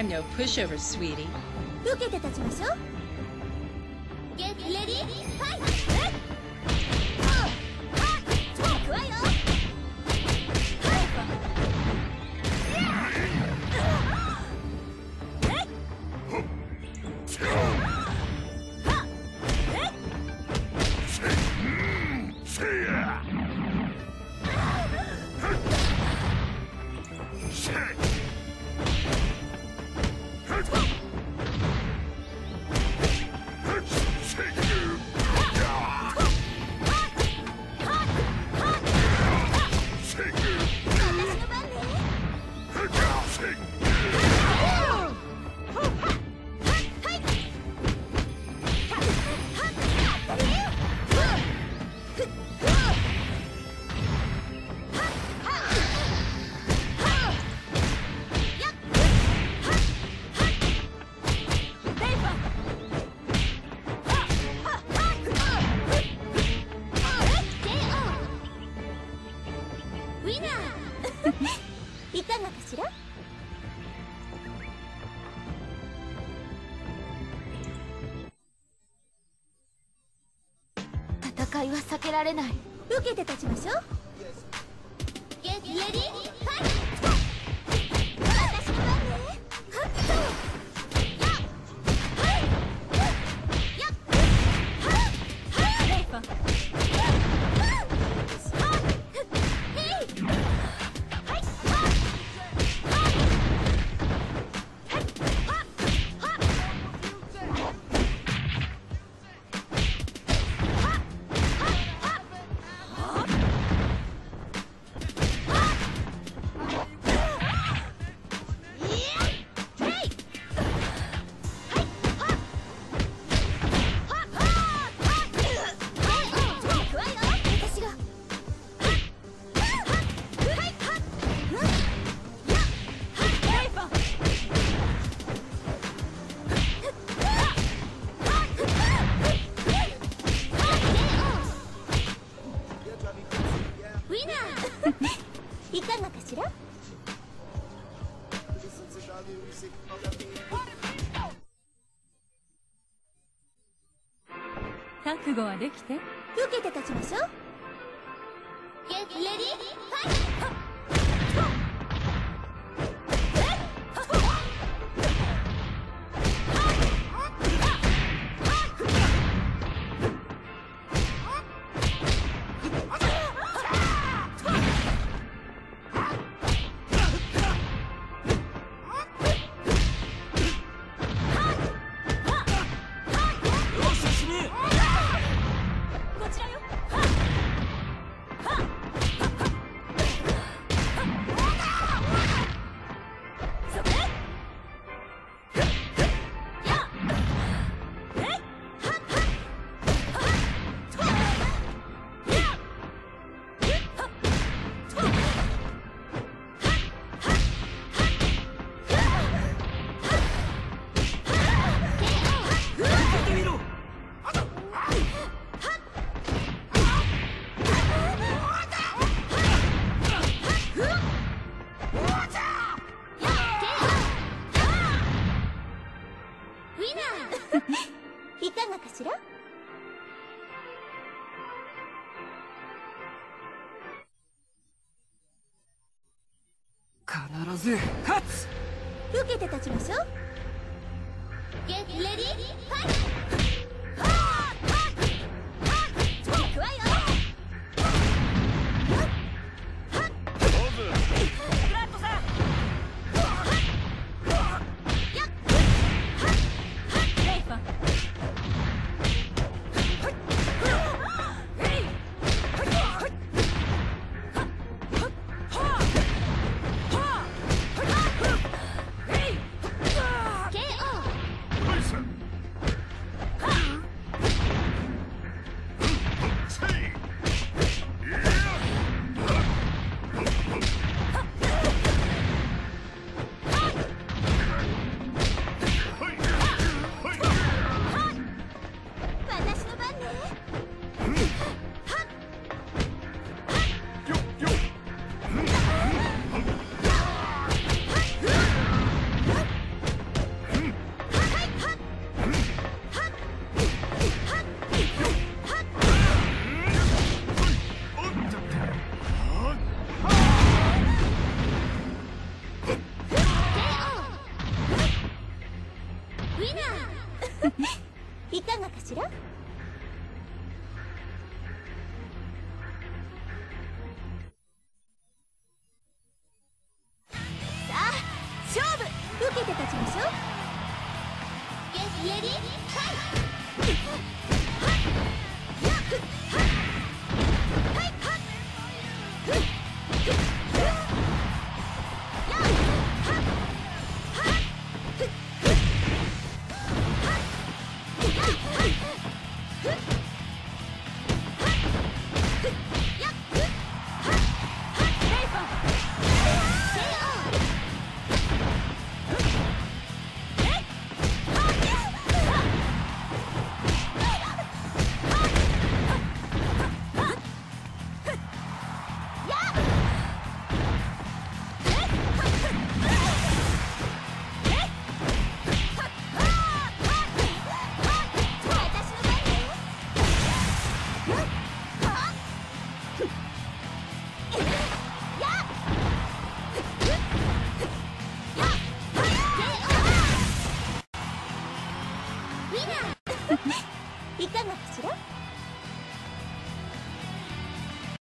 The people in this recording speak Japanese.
I'm no pushover, sweetie. 受けて立ちましょう Get ready, fight! 行しら。戦いは避けられない。受けて立ちましょう。覚悟はできて受けて立ちましょう Get ready, fight! いかがかしら？必ず勝つ。受けて立ちましょう。Get ready, fight! 行くわよ Huh?